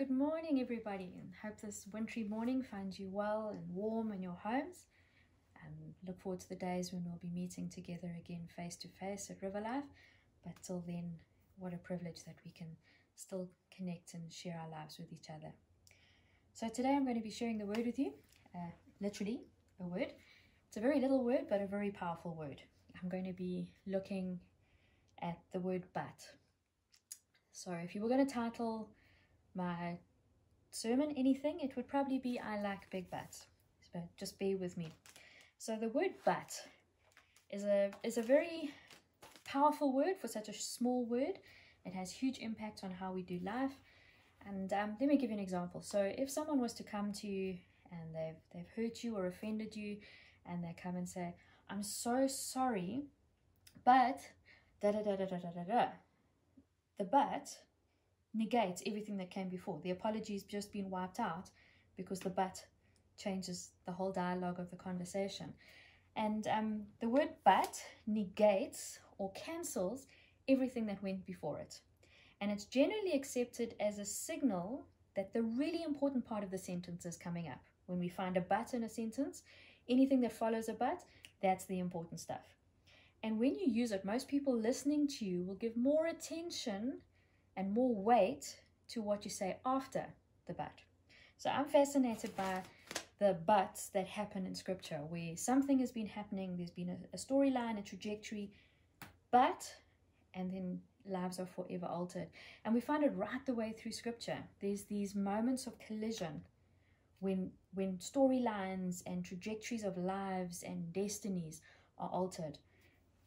Good morning, everybody, and hope this wintry morning finds you well and warm in your homes. And look forward to the days when we'll be meeting together again face to face at Riverlife. But till then, what a privilege that we can still connect and share our lives with each other. So today I'm going to be sharing the word with you, uh, literally a word. It's a very little word, but a very powerful word. I'm going to be looking at the word but. So if you were going to title my sermon anything, it would probably be I like big butts. So just bear with me. So the word but is a is a very powerful word for such a small word. It has huge impact on how we do life. And um, let me give you an example. So if someone was to come to you and they've they've hurt you or offended you, and they come and say, "I'm so sorry," but da da da da da da da. The but negates everything that came before. The apology's just been wiped out because the but changes the whole dialogue of the conversation. And um, the word but negates or cancels everything that went before it. And it's generally accepted as a signal that the really important part of the sentence is coming up. When we find a but in a sentence, anything that follows a but, that's the important stuff. And when you use it, most people listening to you will give more attention and more weight to what you say after the but. So I'm fascinated by the buts that happen in scripture where something has been happening, there's been a, a storyline, a trajectory, but, and then lives are forever altered. And we find it right the way through scripture. There's these moments of collision when when storylines and trajectories of lives and destinies are altered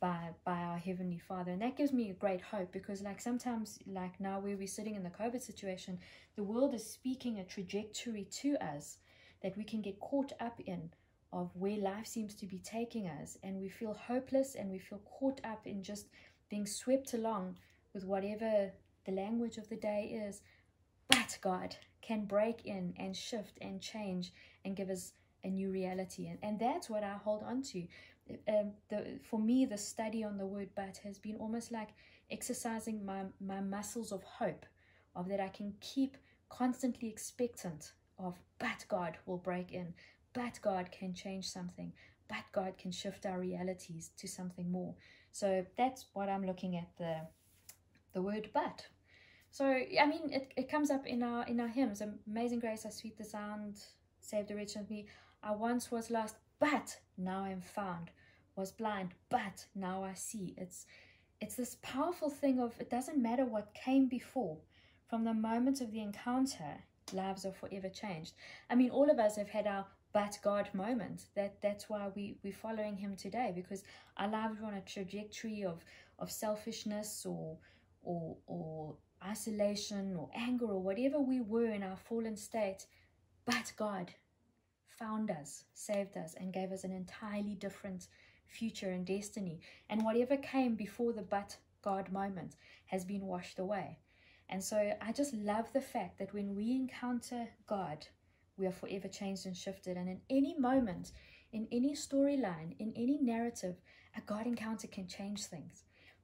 by by our heavenly father. And that gives me a great hope because like sometimes like now where we're sitting in the covid situation the world is speaking a trajectory to us that we can get caught up in of where life seems to be taking us. And we feel hopeless and we feel caught up in just being swept along with whatever the language of the day is. But god can break in and shift and change and give us a new reality. And, and that's what i hold on to um, the, for me, the study on the word but has been almost like exercising my, my muscles of hope, of that I can keep constantly expectant of, but God will break in, but God can change something, but God can shift our realities to something more. So that's what I'm looking at the the word but. So I mean it, it comes up in our in our hymns. Amazing grace, how sweet the sound, saved a wretch of me. I once was lost, but now I'm found. Was blind. But now i see. It's it's this powerful thing of it doesn't matter what came before. From the moment of the encounter lives are forever changed. I mean all of us have had our but god moment. That that's why we we're following him today because our lives were on a trajectory of of selfishness or or or isolation or anger or whatever we were in our fallen state. But god found us, saved us, and gave us an entirely different future and destiny. And whatever came before the but God moment has been washed away. And so I just love the fact that when we encounter God, we are forever changed and shifted. And in any moment, in any storyline, in any narrative, a God encounter can change things.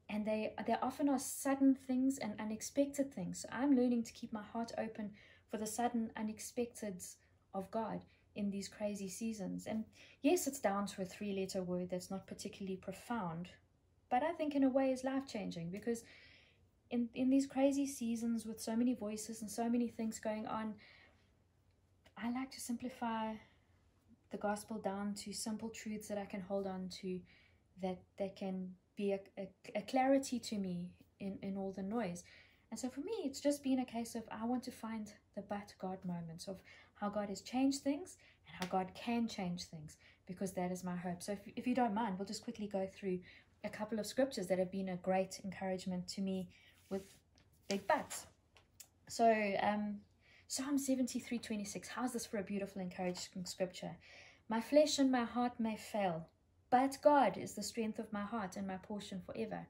And they, they often are sudden things and unexpected things. So I'm learning to keep my heart open for the sudden unexpecteds of God in these crazy seasons. And yes, it's down to a three letter word that's not particularly profound, but I think in a way is life changing because in, in these crazy seasons with so many voices and so many things going on, I like to simplify the gospel down to simple truths that I can hold on to that, that can be a, a, a clarity to me in, in all the noise. And so for me, it's just been a case of I want to find the but God moments of how God has changed things and how God can change things because that is my hope. So if, if you don't mind, we'll just quickly go through a couple of scriptures that have been a great encouragement to me with big buts. So um, Psalm 73, 26, how's this for a beautiful encouraging scripture? My flesh and my heart may fail, but God is the strength of my heart and my portion forever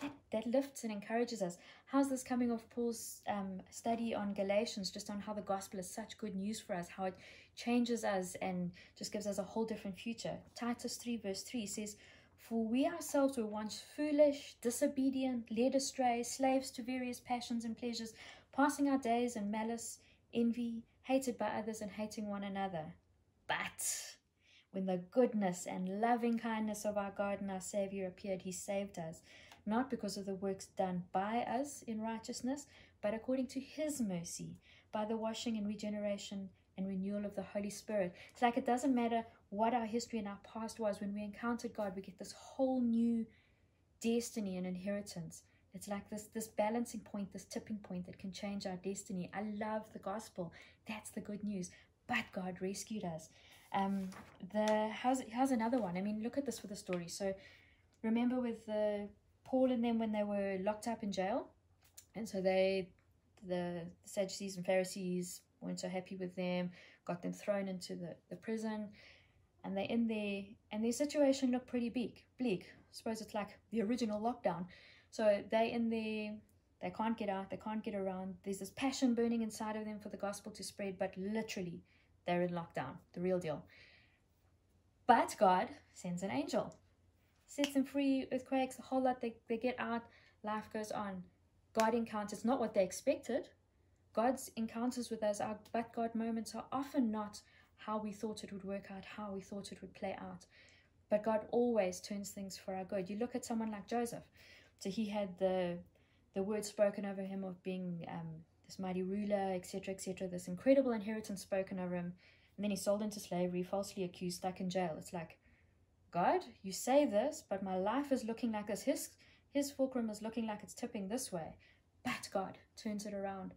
that, that lifts and encourages us. How's this coming off Paul's um, study on Galatians, just on how the gospel is such good news for us, how it changes us and just gives us a whole different future? Titus 3, verse 3 says, For we ourselves were once foolish, disobedient, led astray, slaves to various passions and pleasures, passing our days in malice, envy, hated by others, and hating one another. But when the goodness and loving kindness of our God and our Savior appeared, He saved us, not because of the works done by us in righteousness, but according to His mercy, by the washing and regeneration and renewal of the Holy Spirit. It's like it doesn't matter what our history and our past was. When we encountered God, we get this whole new destiny and inheritance. It's like this this balancing point, this tipping point that can change our destiny. I love the gospel. That's the good news. But God rescued us. Um, the how's how's another one? I mean, look at this with the story. So, remember with the Paul and them when they were locked up in jail, and so they, the Sadducees and Pharisees weren't so happy with them, got them thrown into the the prison, and they're in there, and their situation looked pretty bleak. Bleak. I suppose it's like the original lockdown. So they in there, they can't get out, they can't get around. There's this passion burning inside of them for the gospel to spread, but literally they're in lockdown, the real deal. But God sends an angel, sets them free, earthquakes, a whole lot. They, they get out, life goes on. God encounters not what they expected. God's encounters with us, our but God moments, are often not how we thought it would work out, how we thought it would play out. But God always turns things for our good. You look at someone like Joseph. So he had the the word spoken over him of being um, this mighty ruler, etc., etc., this incredible inheritance spoken over him, and then he's sold into slavery, falsely accused, stuck in jail. It's like, God, you say this, but my life is looking like this. His his fulcrum is looking like it's tipping this way. But God turns it around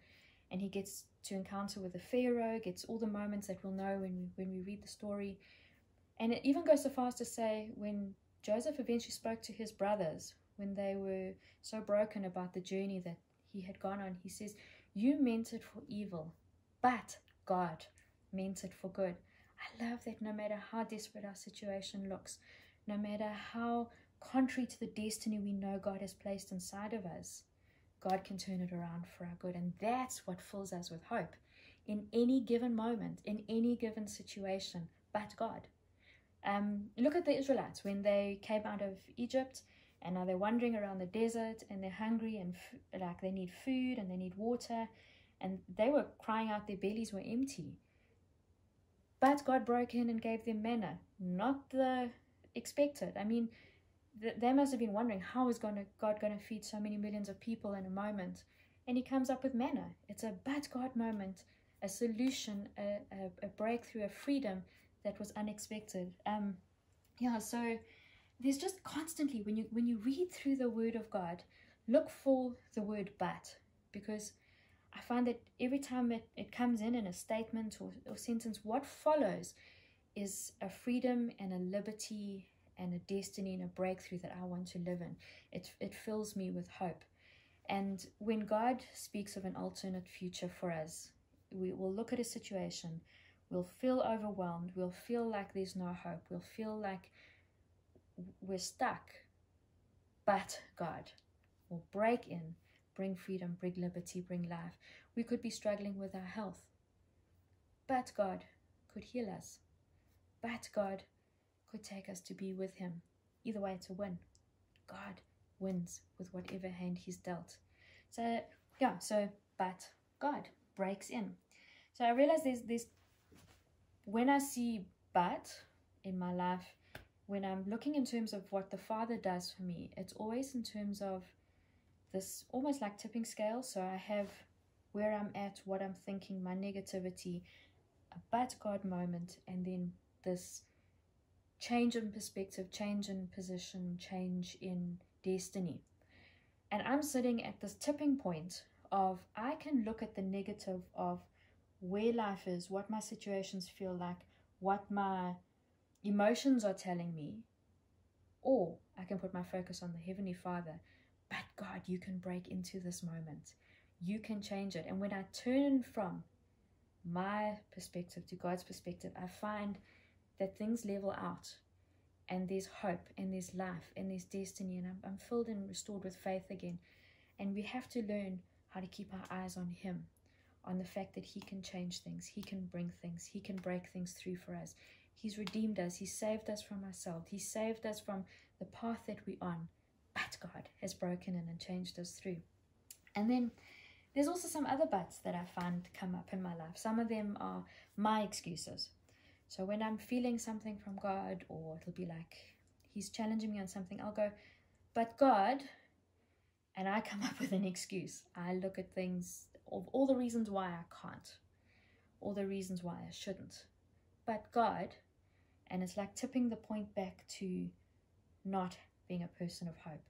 and he gets to encounter with the Pharaoh, gets all the moments that we'll know when we when we read the story. And it even goes so far as to say when Joseph eventually spoke to his brothers, when they were so broken about the journey that he had gone on, he says, you meant it for evil, but God meant it for good. I love that no matter how desperate our situation looks, no matter how contrary to the destiny we know God has placed inside of us, God can turn it around for our good. And that's what fills us with hope in any given moment, in any given situation, but God. Um, look at the Israelites when they came out of Egypt and now they're wandering around the desert and they're hungry and like they need food and they need water and they were crying out their bellies were empty but god broke in and gave them manna not the expected. I mean th- they must have been wondering how is god going to feed so many millions of people in a moment? And he comes up with manna. It's a but god moment a solution a, a, a breakthrough a freedom that was unexpected. Um yeah so there's just constantly when you when you read through the word of god look for the word but because i find that every time it, it comes in in a statement or, or sentence what follows is a freedom and a liberty and a destiny and a breakthrough that i want to live in it, it fills me with hope and when god speaks of an alternate future for us we will look at a situation we'll feel overwhelmed we'll feel like there's no hope we'll feel like we're stuck. But God will break in, bring freedom, bring liberty, bring life. We could be struggling with our health. But God could heal us. But God could take us to be with Him. Either way, it's a win. God wins with whatever hand He's dealt. So, yeah, so, but God breaks in. So I realize there's this, when I see but in my life, when I'm looking in terms of what the Father does for me, it's always in terms of this almost like tipping scale. So I have where I'm at, what I'm thinking, my negativity, a but God moment, and then this change in perspective, change in position, change in destiny. And I'm sitting at this tipping point of I can look at the negative of where life is, what my situations feel like, what my emotions are telling me, or I can put my focus on the Heavenly Father. But God, you can break into this moment. You can change it. And when I turn from my perspective to God's perspective, I find that things level out and there's hope and there's life and there's destiny. And I'm, I'm filled and restored with faith again. And we have to learn how to keep our eyes on Him, on the fact that He can change things, He can bring things, He can break things through for us. He's redeemed us. He saved us from ourselves. He saved us from the path that we're on. God has broken in and changed us through. And then there's also some other buts that I find come up in my life. Some of them are my excuses. So when I'm feeling something from God, or it'll be like He's challenging me on something, I'll go, but God, and I come up with an excuse. I look at things of all the reasons why I can't, all the reasons why I shouldn't. But God, and it's like tipping the point back to not being a person of hope.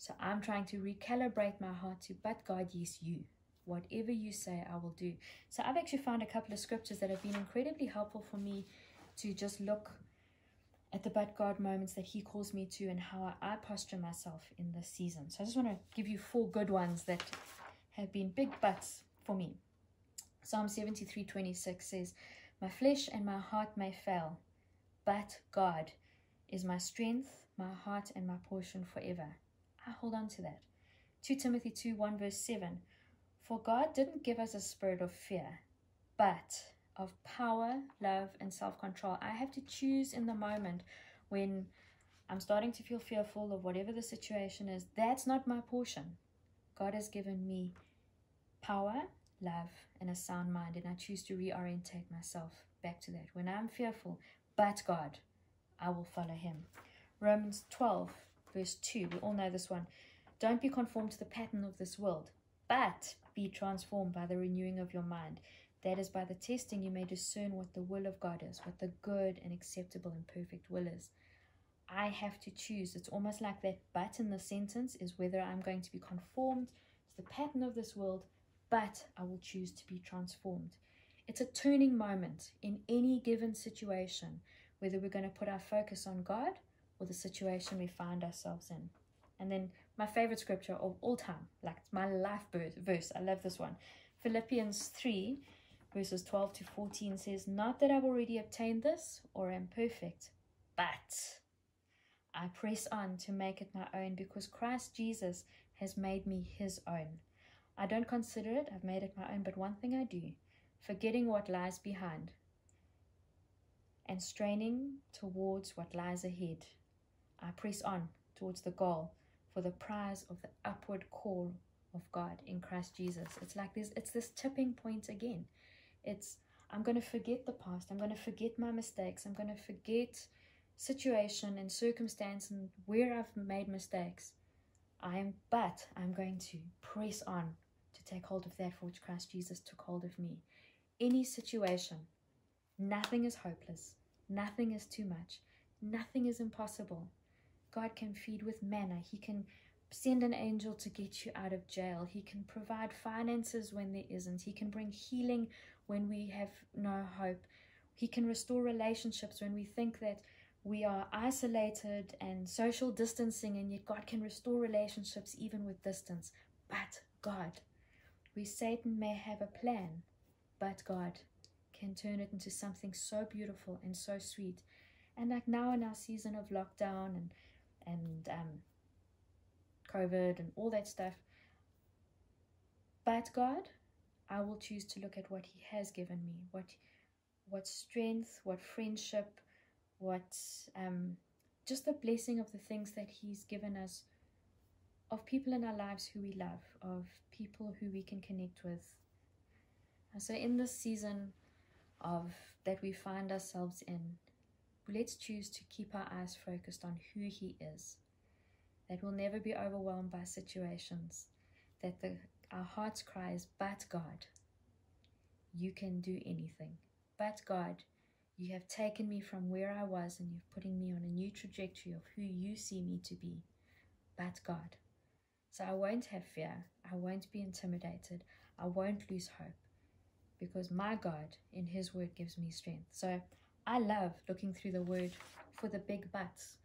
So I'm trying to recalibrate my heart to, but God, yes, you. Whatever you say, I will do. So I've actually found a couple of scriptures that have been incredibly helpful for me to just look at the but God moments that He calls me to and how I posture myself in this season. So I just want to give you four good ones that have been big buts for me. Psalm 73 26 says, My flesh and my heart may fail, but God is my strength, my heart, and my portion forever. I hold on to that. 2 Timothy 2 1 verse 7 For God didn't give us a spirit of fear, but of power, love, and self control. I have to choose in the moment when I'm starting to feel fearful of whatever the situation is. That's not my portion. God has given me power, love, and a sound mind, and I choose to reorientate myself back to that. When I'm fearful, but God, I will follow Him. Romans 12, verse 2, we all know this one. Don't be conformed to the pattern of this world, but be transformed by the renewing of your mind that is, by the testing, you may discern what the will of God is, what the good and acceptable and perfect will is. I have to choose. It's almost like that but in the sentence is whether I'm going to be conformed to the pattern of this world, but I will choose to be transformed. It's a turning moment in any given situation, whether we're going to put our focus on God or the situation we find ourselves in. And then my favorite scripture of all time, like my life verse, I love this one. Philippians 3 verses 12 to 14 says, Not that I've already obtained this or am perfect, but I press on to make it my own because Christ Jesus has made me his own. I don't consider it, I've made it my own, but one thing I do, forgetting what lies behind and straining towards what lies ahead, I press on towards the goal for the prize of the upward call of God in Christ Jesus. It's like this, it's this tipping point again. It's I'm going to forget the past. I'm going to forget my mistakes. I'm going to forget situation and circumstance and where I've made mistakes. I'm but I'm going to press on to take hold of that for which Christ Jesus took hold of me. Any situation, nothing is hopeless. Nothing is too much. Nothing is impossible. God can feed with manna. He can send an angel to get you out of jail. He can provide finances when there isn't. He can bring healing when we have no hope. He can restore relationships when we think that we are isolated and social distancing, and yet God can restore relationships even with distance. But God, we Satan may have a plan, but God can turn it into something so beautiful and so sweet. And like now in our season of lockdown and and um, COVID and all that stuff, but God, I will choose to look at what He has given me, what what strength, what friendship, what um, just the blessing of the things that He's given us, of people in our lives who we love, of people who we can connect with. And so, in this season of that we find ourselves in, let's choose to keep our eyes focused on who He is. That we'll never be overwhelmed by situations. That the our heart's cry is, But God, you can do anything. But God, you have taken me from where I was and you're putting me on a new trajectory of who you see me to be. But God. So I won't have fear. I won't be intimidated. I won't lose hope because my God in His Word gives me strength. So I love looking through the Word for the big buts,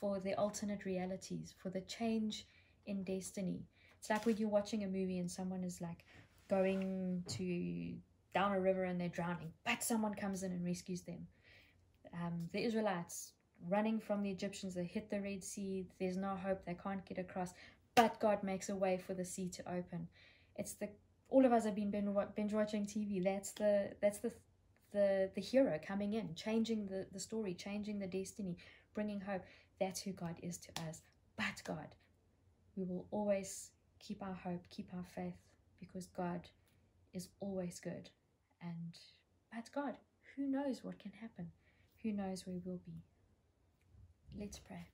for the alternate realities, for the change in destiny, it's like when you're watching a movie and someone is like going to down a river and they're drowning, but someone comes in and rescues them. Um, the Israelites running from the Egyptians, they hit the Red Sea. There's no hope; they can't get across. But God makes a way for the sea to open. It's the all of us have been binge watching TV. That's the that's the the the hero coming in, changing the the story, changing the destiny, bringing hope. That's who God is to us. But God, we will always keep our hope, keep our faith, because God is always good. And but God, who knows what can happen? Who knows where we'll be? Let's pray.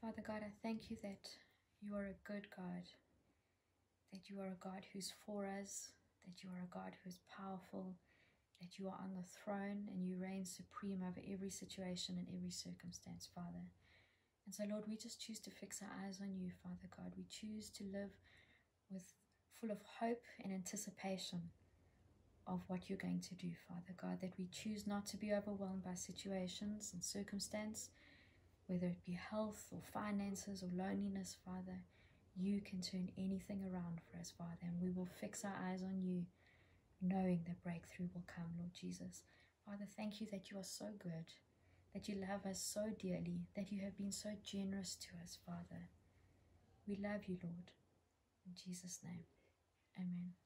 Father God, I thank you that you are a good God, that you are a God who's for us, that you are a God who is powerful, that you are on the throne and you reign supreme over every situation and every circumstance, Father. And so, Lord, we just choose to fix our eyes on you, Father God. We choose to live with full of hope and anticipation of what you're going to do, Father God, that we choose not to be overwhelmed by situations and circumstance, whether it be health or finances or loneliness, Father. You can turn anything around for us, Father, and we will fix our eyes on you, knowing that breakthrough will come, Lord Jesus. Father, thank you that you are so good, that you love us so dearly, that you have been so generous to us, Father. We love you, Lord. In Jesus' name, amen.